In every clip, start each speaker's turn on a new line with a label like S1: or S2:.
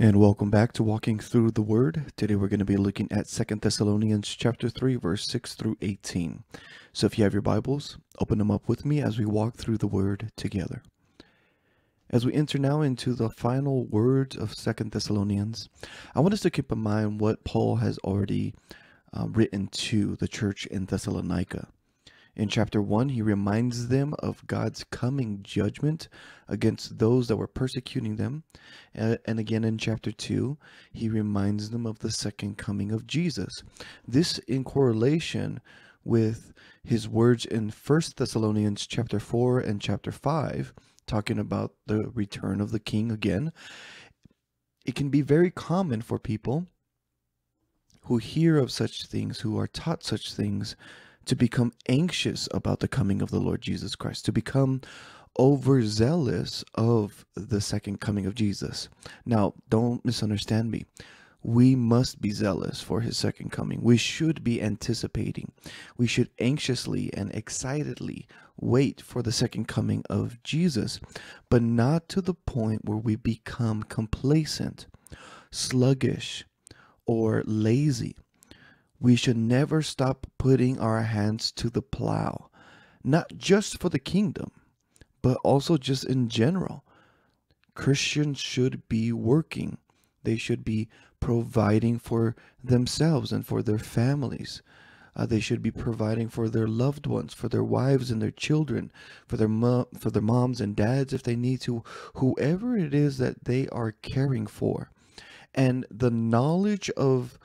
S1: And welcome back to Walking Through the Word. Today we're going to be looking at Second Thessalonians chapter 3 verse 6 through 18. So if you have your Bibles, open them up with me as we walk through the word together. As we enter now into the final words of Second Thessalonians, I want us to keep in mind what Paul has already uh, written to the church in Thessalonica. In chapter 1, he reminds them of God's coming judgment against those that were persecuting them. And again in chapter 2, he reminds them of the second coming of Jesus. This in correlation with his words in 1 Thessalonians chapter 4 and chapter 5, talking about the return of the king again. It can be very common for people who hear of such things, who are taught such things, to become anxious about the coming of the Lord Jesus Christ, to become overzealous of the second coming of Jesus. Now, don't misunderstand me. We must be zealous for his second coming. We should be anticipating. We should anxiously and excitedly wait for the second coming of Jesus, but not to the point where we become complacent, sluggish, or lazy we should never stop putting our hands to the plow, not just for the kingdom, but also just in general. Christians should be working, they should be providing for themselves and for their families. Uh, they should be providing for their loved ones, for their wives and their children, for their mo- for their moms and dads if they need to, whoever it is that they are caring for. And the knowledge of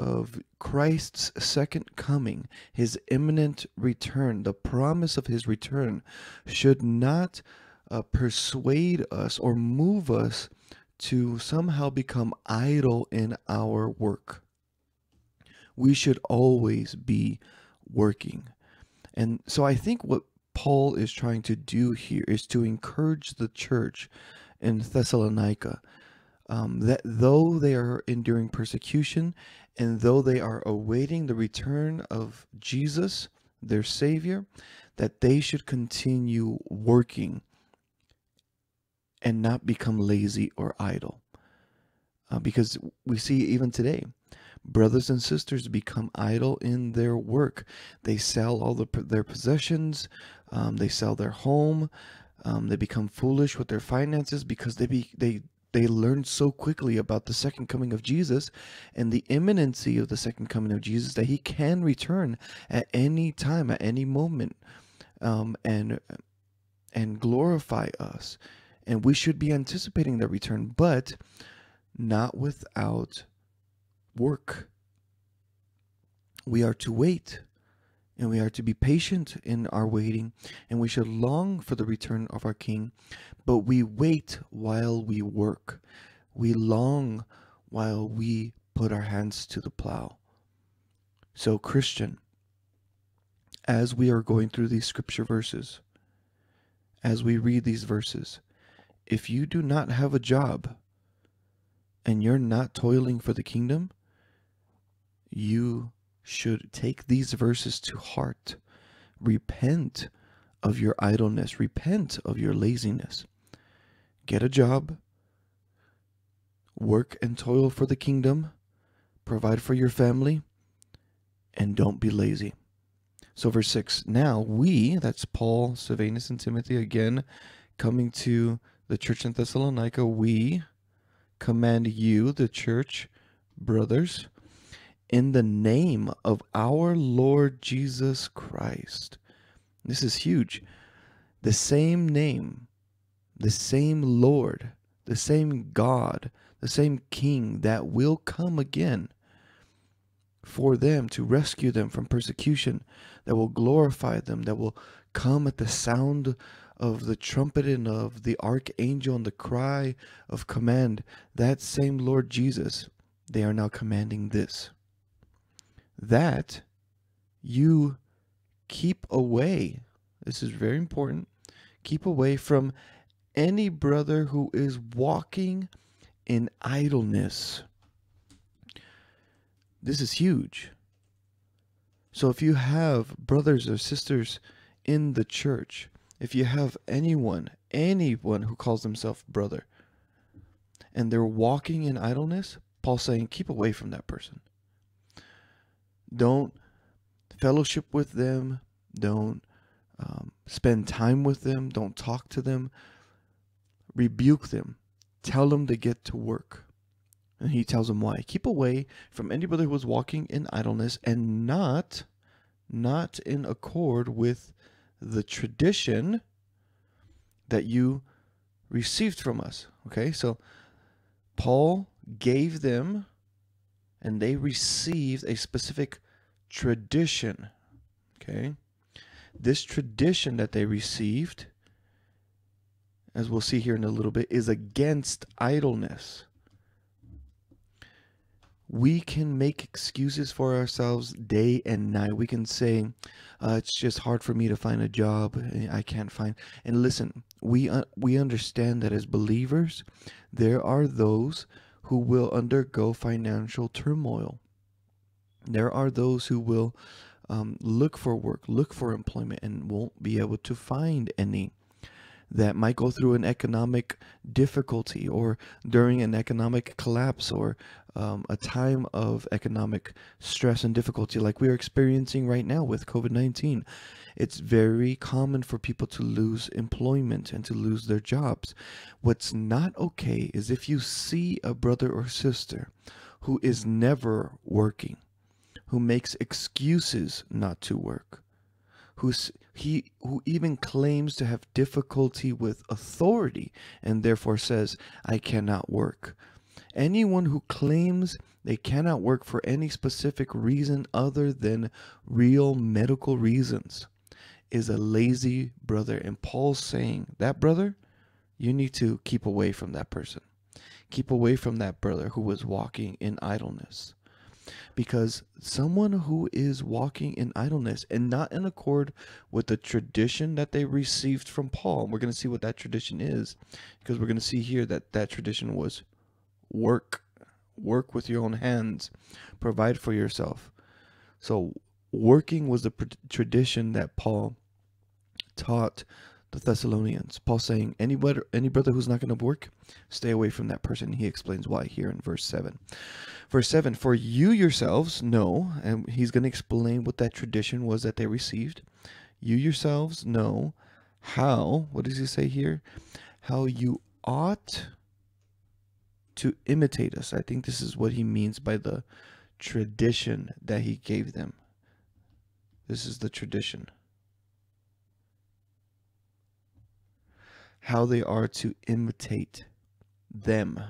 S1: of Christ's second coming, his imminent return, the promise of his return, should not uh, persuade us or move us to somehow become idle in our work. We should always be working. And so I think what Paul is trying to do here is to encourage the church in Thessalonica um, that though they are enduring persecution and though they are awaiting the return of Jesus, their Savior, that they should continue working and not become lazy or idle. Uh, because we see even today, brothers and sisters become idle in their work. They sell all the, their possessions, um, they sell their home, um, they become foolish with their finances because they be, they they learned so quickly about the second coming of Jesus and the imminency of the second coming of Jesus that he can return at any time, at any moment, um, and and glorify us. And we should be anticipating that return, but not without work. We are to wait and we are to be patient in our waiting, and we should long for the return of our King. But we wait while we work. We long while we put our hands to the plow. So, Christian, as we are going through these scripture verses, as we read these verses, if you do not have a job and you're not toiling for the kingdom, you should take these verses to heart. Repent of your idleness, repent of your laziness. Get a job, work and toil for the kingdom, provide for your family, and don't be lazy. So, verse 6 Now we, that's Paul, Silvanus, and Timothy again, coming to the church in Thessalonica, we command you, the church, brothers, in the name of our Lord Jesus Christ. This is huge. The same name, the same Lord, the same God, the same King that will come again for them to rescue them from persecution, that will glorify them, that will come at the sound of the trumpet and of the archangel and the cry of command. That same Lord Jesus, they are now commanding this that you keep away. This is very important. Keep away from any brother who is walking in idleness. This is huge. So if you have brothers or sisters in the church, if you have anyone, anyone who calls themselves brother, and they're walking in idleness, Paul's saying, keep away from that person. Don't fellowship with them. Don't um, spend time with them. Don't talk to them. Rebuke them. Tell them to get to work. And he tells them why. Keep away from anybody who is walking in idleness and not, not in accord with the tradition that you received from us. Okay, so Paul gave them and they received a specific tradition. Okay, this tradition that they received, as we'll see here in a little bit, is against idleness we can make excuses for ourselves day and night. We can say, uh, "It's just hard for me to find a job. I can't find." And listen, we uh, we understand that as believers, there are those who will undergo financial turmoil. There are those who will um, look for work, look for employment, and won't be able to find any that might go through an economic difficulty or during an economic collapse or um, a time of economic stress and difficulty like we're experiencing right now with COVID 19. It's very common for people to lose employment and to lose their jobs. What's not okay is if you see a brother or sister who is never working, who makes excuses not to work, who's he who even claims to have difficulty with authority and therefore says I cannot work. Anyone who claims they cannot work for any specific reason other than real medical reasons is a lazy brother. And Paul's saying, that brother, you need to keep away from that person. Keep away from that brother who was walking in idleness because someone who is walking in idleness and not in accord with the tradition that they received from Paul, we're going to see what that tradition is because we're going to see here that that tradition was work, work with your own hands, provide for yourself. So, working was the tradition that Paul taught the Thessalonians. Paul saying, any brother, any brother who's not going to work, stay away from that person. He explains why here in verse 7. Verse 7 For you yourselves know, and he's going to explain what that tradition was that they received. You yourselves know how, what does he say here? How you ought to imitate us. I think this is what he means by the tradition that he gave them. This is the tradition. How they are to imitate them,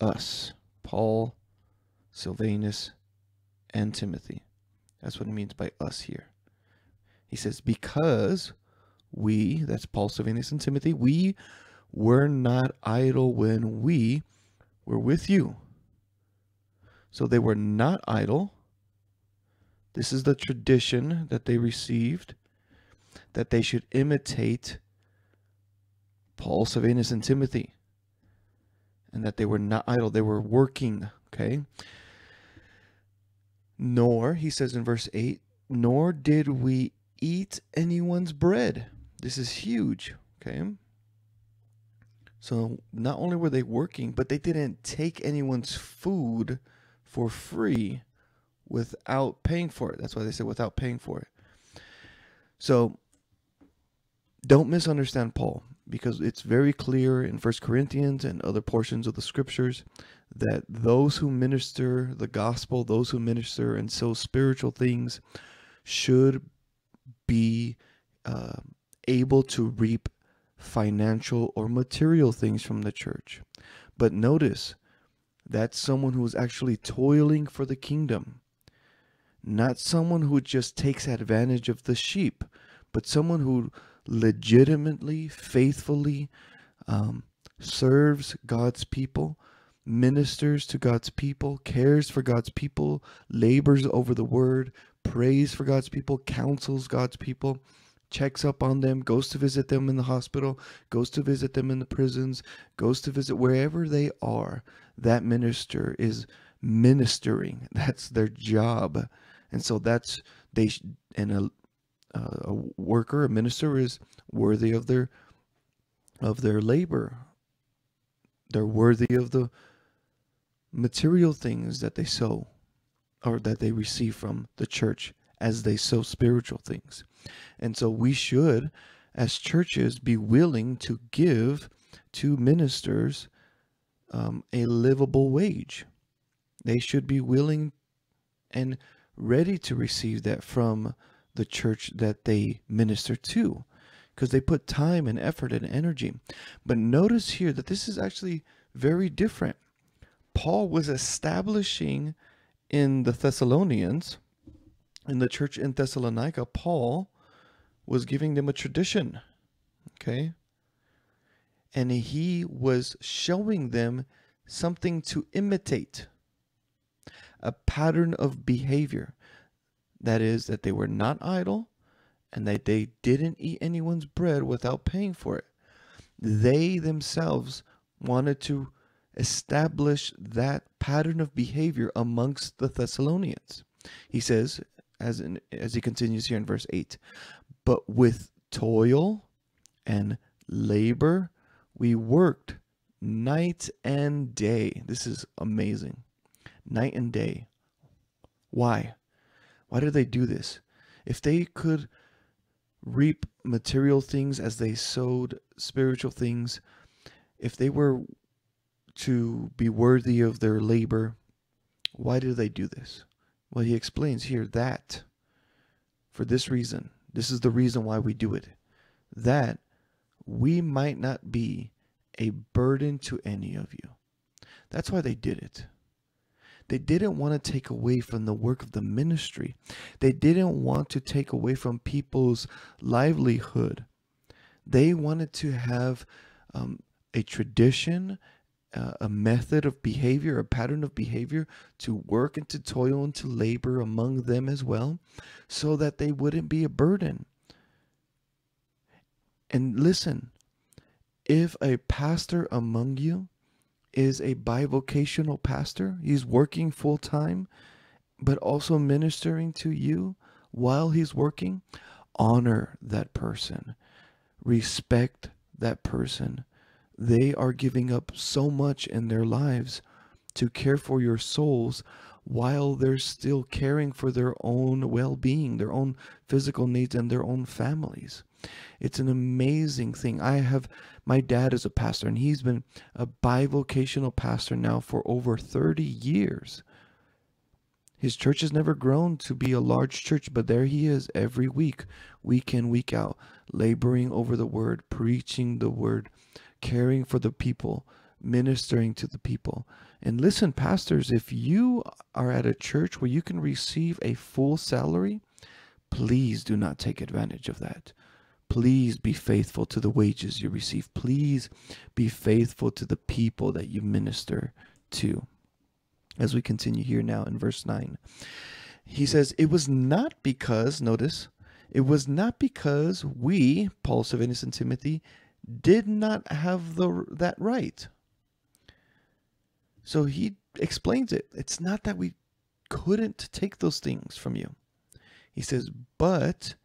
S1: us, Paul, Silvanus, and Timothy. That's what he means by us here. He says, because we, that's Paul, Silvanus, and Timothy, we were not idle when we were with you. So they were not idle. This is the tradition that they received, that they should imitate Paul, Silvanus, and Timothy, and that they were not idle. They were working, okay? Nor, he says in verse 8, nor did we eat anyone's bread. This is huge, okay? So not only were they working, but they didn't take anyone's food for free without paying for it. That's why they said without paying for it. So don't misunderstand Paul because it's very clear in First Corinthians and other portions of the scriptures that those who minister the gospel, those who minister and sow spiritual things, should be uh, able to reap financial or material things from the church. But notice that's someone who is actually toiling for the kingdom, not someone who just takes advantage of the sheep, but someone who legitimately, faithfully um, serves God's people, ministers to God's people, cares for God's people, labors over the word, prays for God's people, counsels God's people, checks up on them, goes to visit them in the hospital, goes to visit them in the prisons, goes to visit wherever they are. That minister is ministering. That's their job. And so that's they and a a worker, a minister is worthy of their of their labor. they're worthy of the material things that they sow or that they receive from the church as they sow spiritual things. And so we should, as churches, be willing to give to ministers um, a livable wage. They should be willing and ready to receive that from the church that they minister to because they put time and effort and energy. But notice here that this is actually very different. Paul was establishing in the Thessalonians, in the church in Thessalonica, Paul was giving them a tradition. Okay? And he was showing them something to imitate a pattern of behavior. That is, that they were not idle and that they didn't eat anyone's bread without paying for it. They themselves wanted to establish that pattern of behavior amongst the Thessalonians. He says, as, in, as he continues here in verse 8, but with toil and labor we worked night and day. This is amazing. Night and day. Why? Why did they do this? If they could reap material things as they sowed spiritual things, if they were to be worthy of their labor, why do they do this? Well, he explains here that for this reason, this is the reason why we do it, that we might not be a burden to any of you. That's why they did it. They didn't want to take away from the work of the ministry. They didn't want to take away from people's livelihood. They wanted to have um, a tradition, uh, a method of behavior, a pattern of behavior to work and to toil and to labor among them as well, so that they wouldn't be a burden. And listen, if a pastor among you is a bivocational pastor. He's working full time, but also ministering to you while he's working. Honor that person, respect that person. They are giving up so much in their lives to care for your souls while they're still caring for their own well being, their own physical needs, and their own families. It's an amazing thing. I have my dad is a pastor, and he's been a bivocational pastor now for over 30 years. His church has never grown to be a large church, but there he is every week, week in, week out, laboring over the word, preaching the word, caring for the people, ministering to the people. And listen, pastors, if you are at a church where you can receive a full salary, please do not take advantage of that. Please be faithful to the wages you receive. Please be faithful to the people that you minister to. As we continue here now in verse 9, he says, It was not because, notice, it was not because we, Paul, Silvanus, and Timothy, did not have the that right. So he explains it. It's not that we couldn't take those things from you. He says, but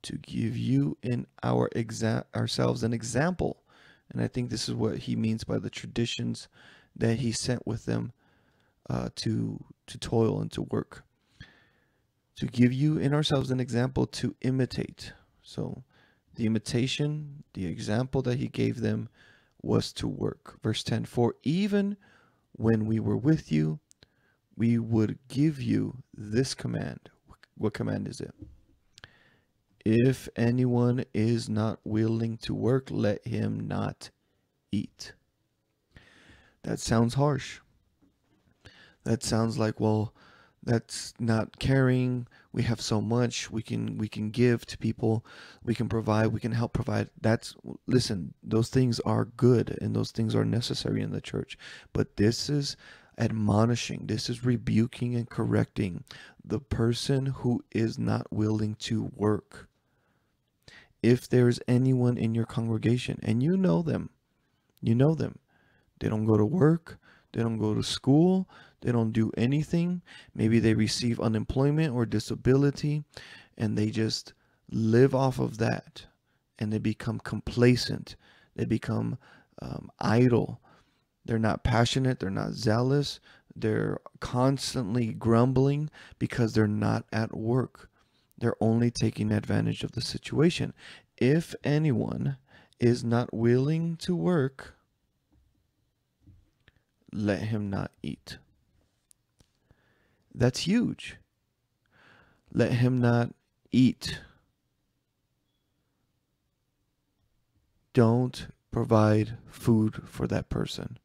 S1: to give you in our exa- ourselves an example. And I think this is what he means by the traditions that he sent with them uh, to to toil and to work. To give you in ourselves an example to imitate. So the imitation, the example that he gave them was to work. Verse 10 For even when we were with you, we would give you this command. What command is it? If anyone is not willing to work, let him not eat. That sounds harsh. That sounds like, well, that's not caring. We have so much we can we can give to people. We can provide, we can help provide. That's listen, those things are good and those things are necessary in the church. But this is admonishing, this is rebuking and correcting the person who is not willing to work if there's anyone in your congregation and you know them, you know them. They don't go to work, they don't go to school, they don't do anything. Maybe they receive unemployment or disability and they just live off of that and they become complacent, they become um, idle, They're not passionate, they're not zealous, they're constantly grumbling because they're not at work. They're only taking advantage of the situation. If anyone is not willing to work, let him not eat. That's huge. Let him not eat. Don't provide food for that person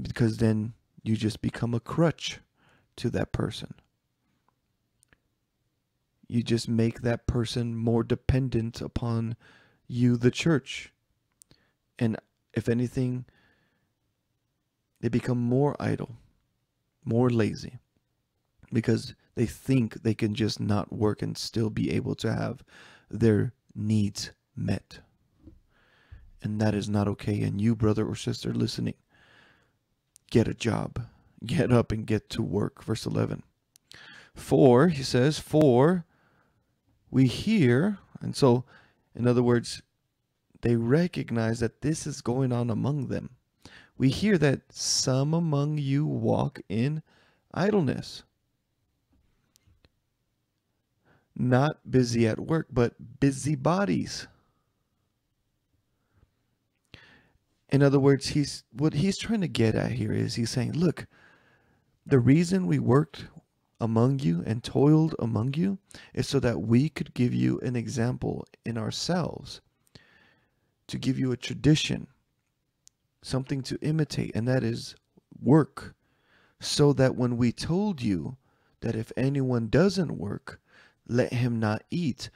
S1: because then you just become a crutch to that person. You just make that person more dependent upon you, the church. And if anything, they become more idle, more lazy, because they think they can just not work and still be able to have their needs met. And that is not okay. And you, brother or sister listening, get a job. Get up and get to work. Verse 11. For, he says, for we hear, and so, in other words, they recognize that this is going on among them. We hear that some among you walk in idleness. Not busy at work, but busy bodies. In other words, he's what he's trying to get at here is he's saying, look, the reason we worked among you and toiled among you is so that we could give you an example in ourselves, to give you a tradition, something to imitate, and that is work. So that when we told you that if anyone doesn't work, let him not eat,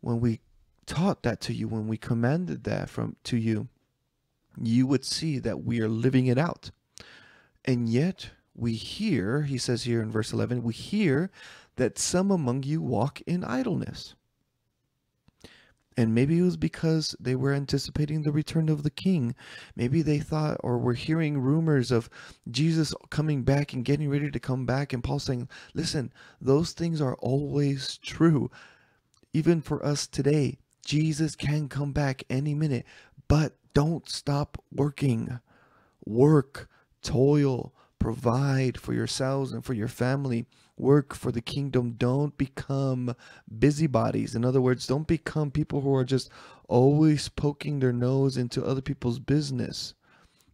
S1: when we taught that to you, when we commanded that from to you, you would see that we are living it out. And yet, we hear, he says here in verse 11, we hear that some among you walk in idleness. And maybe it was because they were anticipating the return of the king. Maybe they thought or were hearing rumors of Jesus coming back and getting ready to come back. And Paul saying, listen, those things are always true. Even for us today, Jesus can come back any minute. But don't stop working. Work, toil, provide for yourselves and for your family. Work for the kingdom. Don't become busybodies. In other words, don't become people who are just always poking their nose into other people's business,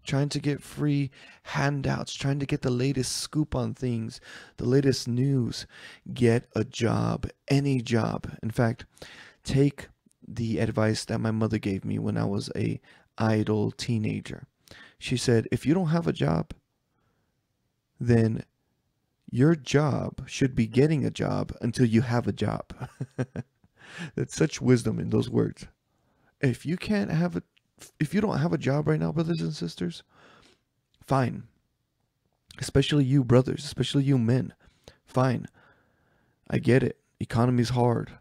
S1: trying to get free handouts, trying to get the latest scoop on things, the latest news. Get a job, any job. In fact, take the advice that my mother gave me when I was a idle teenager. She said, if you don't have a job, then your job should be getting a job until you have a job. That's such wisdom in those words. If you can't have a, if you don't have a job right now, brothers and sisters, fine. Especially you brothers, especially you men, fine. I get it. Economy's hard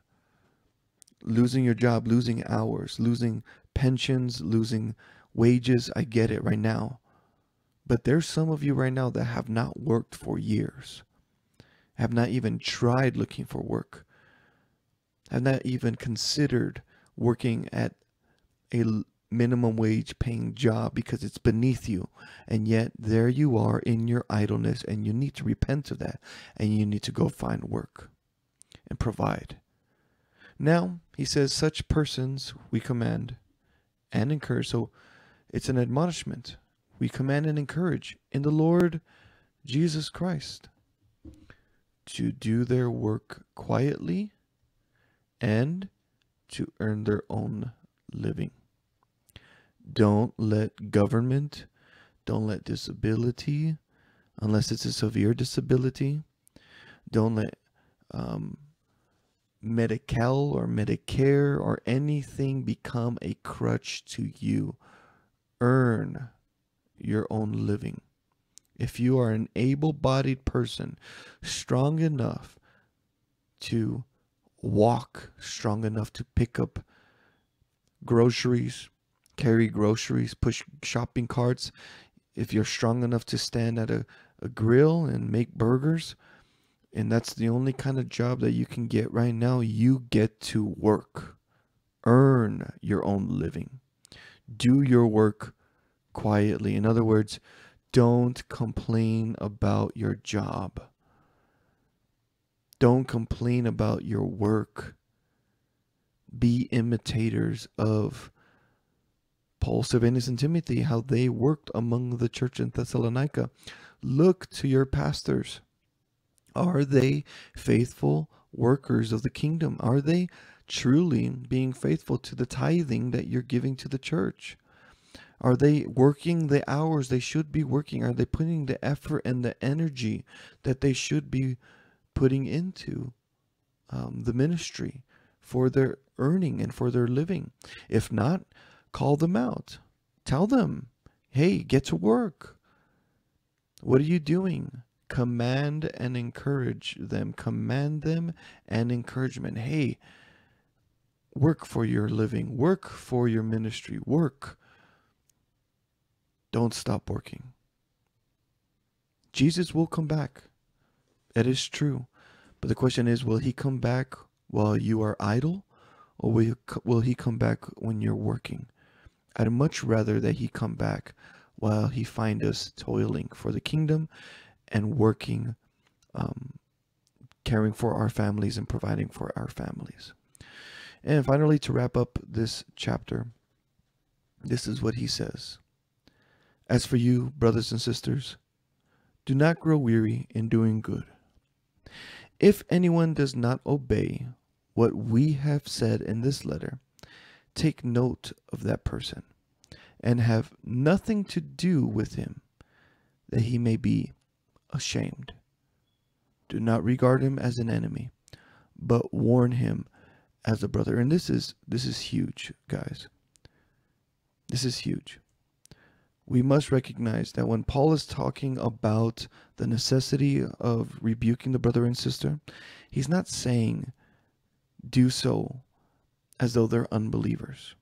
S1: losing your job, losing hours, losing pensions, losing wages. I get it right now. But there's some of you right now that have not worked for years, have not even tried looking for work, have not even considered working at a minimum wage paying job because it's beneath you. And yet there you are in your idleness and you need to repent of that and you need to go find work and provide. Now, he says, such persons we command and encourage. So it's an admonishment. We command and encourage in the Lord Jesus Christ to do their work quietly and to earn their own living. Don't let government, don't let disability, unless it's a severe disability, don't let um, Medi-Cal or Medicare or anything become a crutch to you. Earn your own living. If you are an able bodied person, strong enough to walk, strong enough to pick up groceries, carry groceries, push shopping carts, if you're strong enough to stand at a, a grill and make burgers, and that's the only kind of job that you can get right now, you get to work, earn your own living, do your work quietly. In other words, don't complain about your job. Don't complain about your work. Be imitators of Paul, Silvanus, and Timothy, how they worked among the church in Thessalonica. Look to your pastors. Are they faithful workers of the kingdom? Are they truly being faithful to the tithing that you're giving to the church? Are they working the hours they should be working? Are they putting the effort and the energy that they should be putting into um, the ministry for their earning and for their living? If not, call them out. Tell them, hey, get to work. What are you doing? Command and encourage them. Command them and encouragement. Hey, work for your living, work for your ministry, work. Don't stop working. Jesus will come back. It is true. But the question is will he come back while you are idle or will, will he come back when you're working? I'd much rather that he come back while he find us toiling for the kingdom and working, um, caring for our families and providing for our families. And finally, to wrap up this chapter, this is what he says As for you, brothers and sisters, do not grow weary in doing good. If anyone does not obey what we have said in this letter, take note of that person and have nothing to do with him, that he may be ashamed. Do not regard him as an enemy, but warn him as a brother. And this is this is huge, guys. This is huge. We must recognize that when Paul is talking about the necessity of rebuking the brother and sister, he's not saying do so as though they're unbelievers.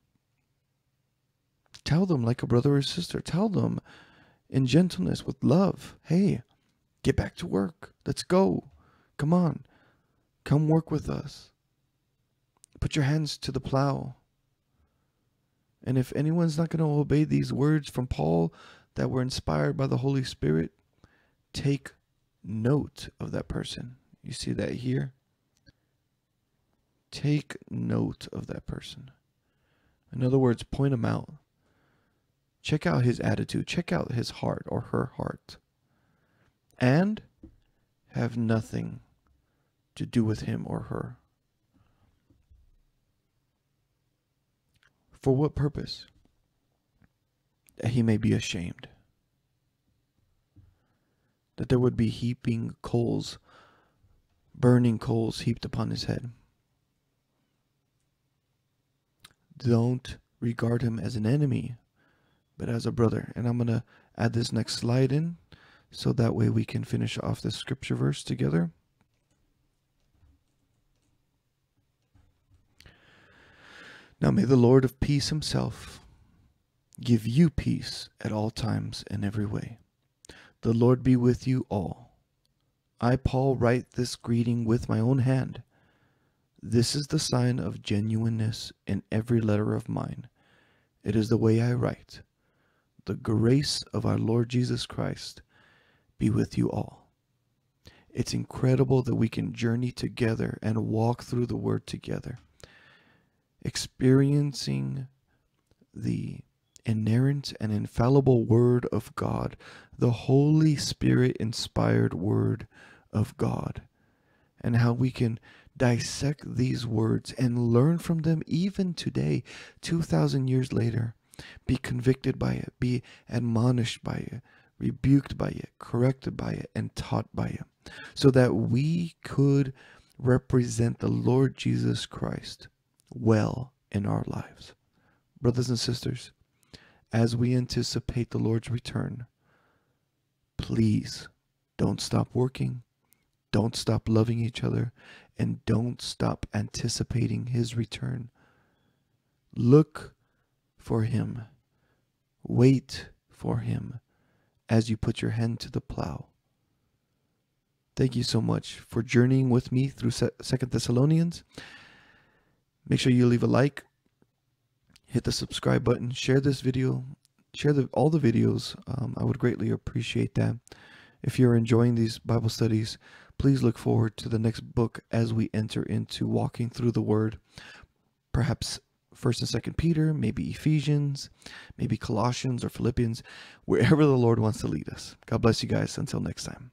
S1: Tell them like a brother or sister. Tell them in gentleness, with love, hey, get back to work. Let's go. Come on. Come work with us. Put your hands to the plow. And if anyone's not going to obey these words from Paul that were inspired by the Holy Spirit, take note of that person. You see that here? Take note of that person. In other words, point him out. Check out his attitude. Check out his heart or her heart. And have nothing to do with him or her. For what purpose? That he may be ashamed. That there would be heaping coals, burning coals heaped upon his head. Don't regard him as an enemy, but as a brother. And I'm going to add this next slide in so that way we can finish off the scripture verse together. Now may the Lord of peace himself give you peace at all times and every way. The Lord be with you all. I, Paul, write this greeting with my own hand. This is the sign of genuineness in every letter of mine. It is the way I write. The grace of our Lord Jesus Christ be with you all. It's incredible that we can journey together and walk through the Word together experiencing the inerrant and infallible Word of God, the Holy Spirit inspired Word of God, and how we can dissect these words and learn from them even today, 2,000 years later, be convicted by it, be admonished by it, rebuked by it, corrected by it, and taught by it, so that we could represent the Lord Jesus Christ well in our lives. Brothers and sisters, as we anticipate the Lord's return, please don't stop working, don't stop loving each other, and don't stop anticipating His return. Look for Him, wait for Him as you put your hand to the plow. Thank you so much for journeying with me through Second Thessalonians. Make sure you leave a like, hit the subscribe button, share this video, share the, all the videos. Um, I would greatly appreciate that. If you're enjoying these Bible studies, please look forward to the next book as we enter into walking through the Word. Perhaps First and Second Peter, maybe Ephesians, maybe Colossians or Philippians, wherever the Lord wants to lead us. God bless you guys. Until next time.